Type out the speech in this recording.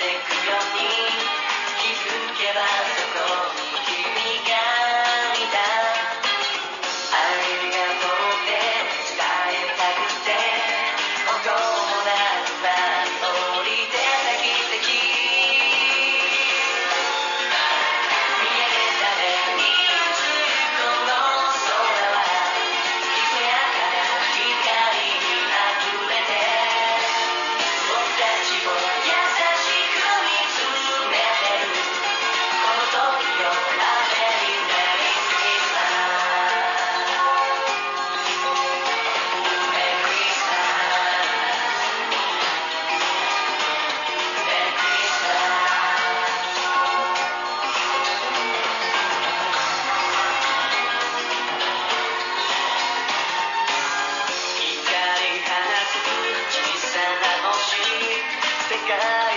something again.